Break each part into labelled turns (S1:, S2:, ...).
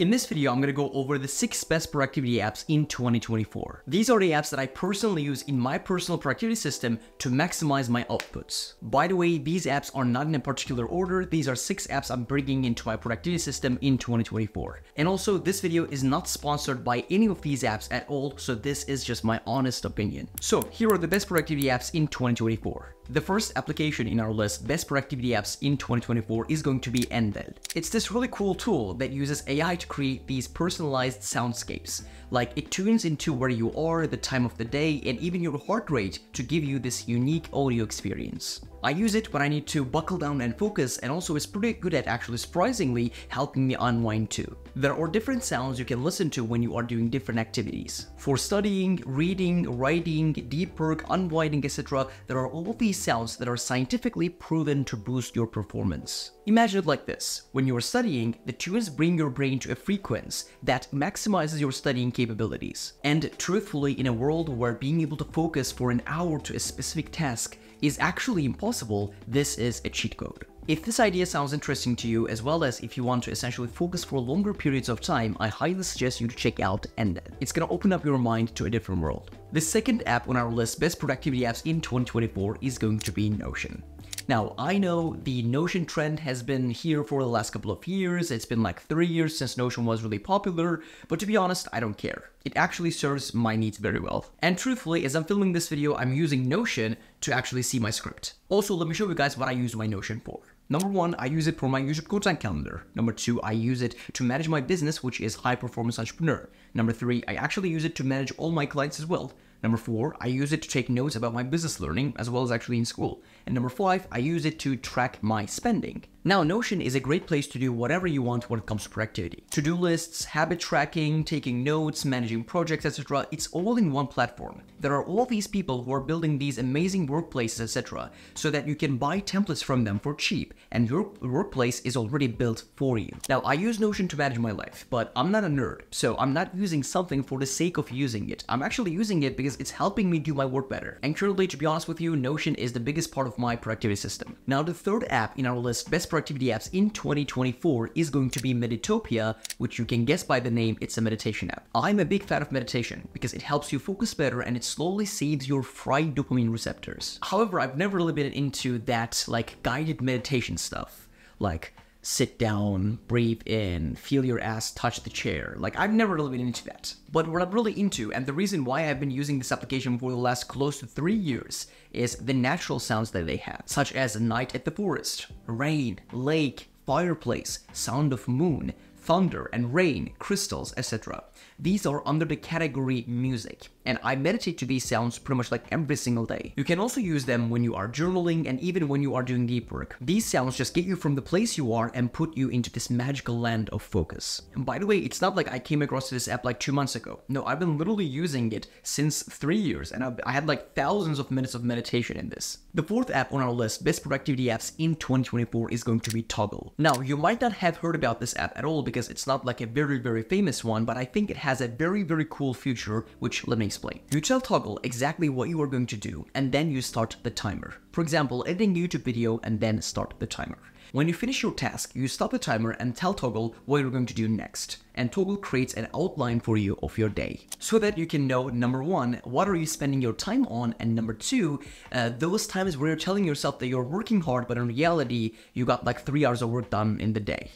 S1: In this video, I'm to go over the 6 best productivity apps in 2024. These are the apps that I personally use in my personal productivity system to maximize my outputs. By the way, these apps are not in a particular order, these are 6 apps I'm bringing into my productivity system in 2024. And also, this video is not sponsored by any of these apps at all, so this is just my honest opinion. So, here are the best productivity apps in 2024. The first application in our list, best productivity apps in 2024, is going to be Endel. It's this really cool tool that uses AI to create these personalized soundscapes. Like it tunes into where you are, the time of the day, and even your heart rate to give you this unique audio experience. I use it when I need to buckle down and focus and also it's pretty good at actually surprisingly helping me unwind too. There are different sounds you can listen to when you are doing different activities. For studying, reading, writing, deep work, unwinding, etc., there are all these sounds that are scientifically proven to boost your performance. Imagine it like this. When you are studying, the tunes bring your brain to a frequency that maximizes your studying capabilities. And truthfully, in a world where being able to focus for an hour to a specific task is actually impossible, this is a cheat code. If this idea sounds interesting to you, as well as if you want to essentially focus for longer periods of time, I highly suggest you to check out Endel. It's gonna open up your mind to a different world. The second app on our list, best productivity apps in 2024, is going to be Notion. Now, I know the Notion trend has been here for the last couple of years. It's been like three years since Notion was really popular, but to be honest, I don't care. It actually serves my needs very well. And truthfully, as I'm filming this video, I'm using Notion to actually see my script. Also, let me show you guys what I use my Notion for. Number one, I use it for my YouTube content calendar. Number two, I use it to manage my business, which is High Performance Entrepreneur. Number three, I actually use it to manage all my clients as well. Number four, I use it to take notes about my business learning as well as actually in school. And number five, I use it to track my spending. Now, Notion is a great place to do whatever you want when it comes to productivity. To-do lists, habit tracking, taking notes, managing projects, etc. It's all in one platform. There are all these people who are building these amazing workplaces, etc. so that you can buy templates from them for cheap and your workplace is already built for you. Now, I use Notion to manage my life, but I'm not a nerd, so I'm not using something for the sake of using it. I'm actually using it because it's helping me do my work better. And currently, to be honest with you, Notion is the biggest part of my productivity system. Now, the third app in our list, best productivity apps in 2024 is going to be Meditopia, which you can guess by the name, it's a meditation app. I'm a big fan of meditation because it helps you focus better and it slowly saves your fried dopamine receptors. However, I've never really been into that like guided meditation stuff. Like sit down, breathe in, feel your ass touch the chair. Like, I've never really been into that. But what I'm really into, and the reason why I've been using this application for the last close to three years, is the natural sounds that they have, such as night at the forest, rain, lake, fireplace, sound of moon, thunder and rain, crystals, etc. These are under the category music, and I meditate to these sounds pretty much like every single day. You can also use them when you are journaling and even when you are doing deep work. These sounds just get you from the place you are and put you into this magical land of focus. And by the way, it's not like I came across this app like two months ago. No, I've been literally using it since three years, and I've, I had like thousands of minutes of meditation in this. The fourth app on our list, best productivity apps in 2024, is going to be Toggl. Now, you might not have heard about this app at all because it's not like a very, very famous one, but I think it has has a very, very cool feature, which let me explain. You tell Toggl exactly what you are going to do, and then you start the timer. For example, editing YouTube video and then start the timer. When you finish your task, you stop the timer and tell Toggl what you're going to do next. And Toggl creates an outline for you of your day. So that you can know, number one, what are you spending your time on? And number two, uh, those times where you're telling yourself that you're working hard, but in reality, you got like three hours of work done in the day.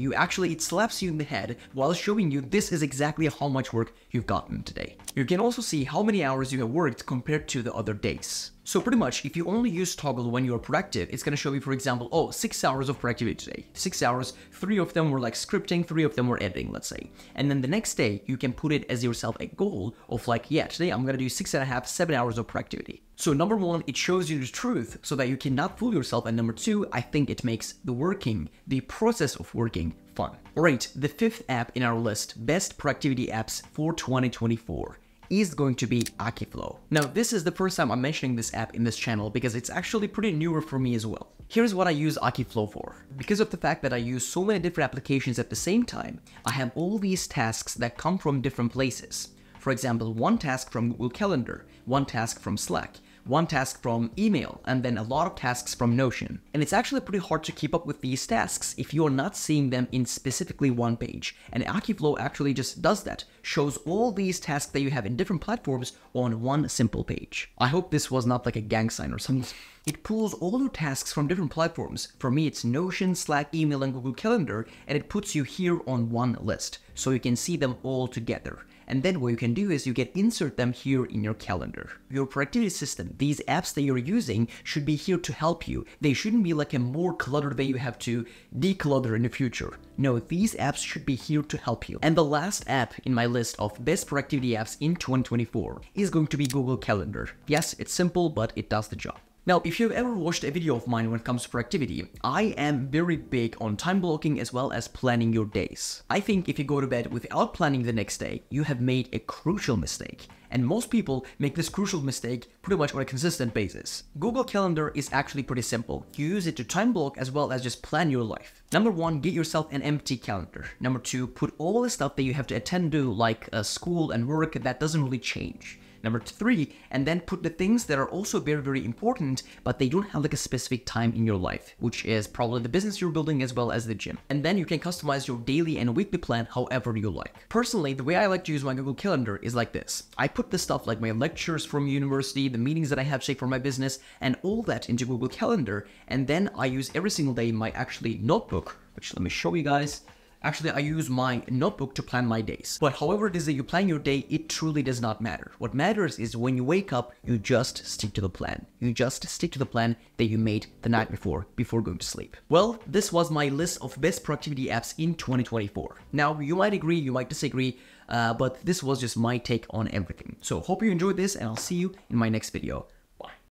S1: You actually, it slaps you in the head while showing you this is exactly how much work you've gotten today. You can also see how many hours you have worked compared to the other days. So pretty much, if you only use Toggl when you're productive, it's gonna show you, for example, oh, six hours of productivity today. Six hours, three of them were like scripting, three of them were editing, let's say. And then the next day, you can put it as yourself a goal of like, yeah, today I'm gonna do six and a half, seven hours of productivity. So number one, it shows you the truth so that you cannot fool yourself. And number two, I think it makes the working, the process of working fun. Alright, the fifth app in our list, best productivity apps for 2024 is going to be Akiflow. Now, this is the first time I'm mentioning this app in this channel because it's actually pretty newer for me as well. Here's what I use Akiflow for. Because of the fact that I use so many different applications at the same time, I have all these tasks that come from different places. For example, one task from Google Calendar, one task from Slack, one task from email, and then a lot of tasks from Notion. And it's actually pretty hard to keep up with these tasks if you're not seeing them in specifically one page. And Akiflow actually just does that, shows all these tasks that you have in different platforms on one simple page. I hope this was not like a gang sign or something. It pulls all your tasks from different platforms. For me, it's Notion, Slack, email, and Google Calendar, and it puts you here on one list, so you can see them all together. And then what you can do is you can insert them here in your calendar. Your productivity system, these apps that you're using should be here to help you. They shouldn't be like a more cluttered that you have to declutter in the future. No, these apps should be here to help you. And the last app in my list of best productivity apps in 2024 is going to be Google Calendar. Yes, it's simple, but it does the job. Now, if you've ever watched a video of mine when it comes to productivity, I am very big on time blocking as well as planning your days. I think if you go to bed without planning the next day, you have made a crucial mistake. And most people make this crucial mistake pretty much on a consistent basis. Google Calendar is actually pretty simple. You use it to time block as well as just plan your life. Number one, get yourself an empty calendar. Number two, put all the stuff that you have to attend to like uh, school and work that doesn't really change. Number three, and then put the things that are also very, very important, but they don't have like a specific time in your life, which is probably the business you're building as well as the gym. And then you can customize your daily and weekly plan however you like. Personally, the way I like to use my Google Calendar is like this. I put the stuff like my lectures from university, the meetings that I have say for my business, and all that into Google Calendar, and then I use every single day my actually notebook, which let me show you guys. Actually, I use my notebook to plan my days. But however it is that you plan your day, it truly does not matter. What matters is when you wake up, you just stick to the plan. You just stick to the plan that you made the night before, before going to sleep. Well, this was my list of best productivity apps in 2024. Now, you might agree, you might disagree, uh, but this was just my take on everything. So hope you enjoyed this and I'll see you in my next video.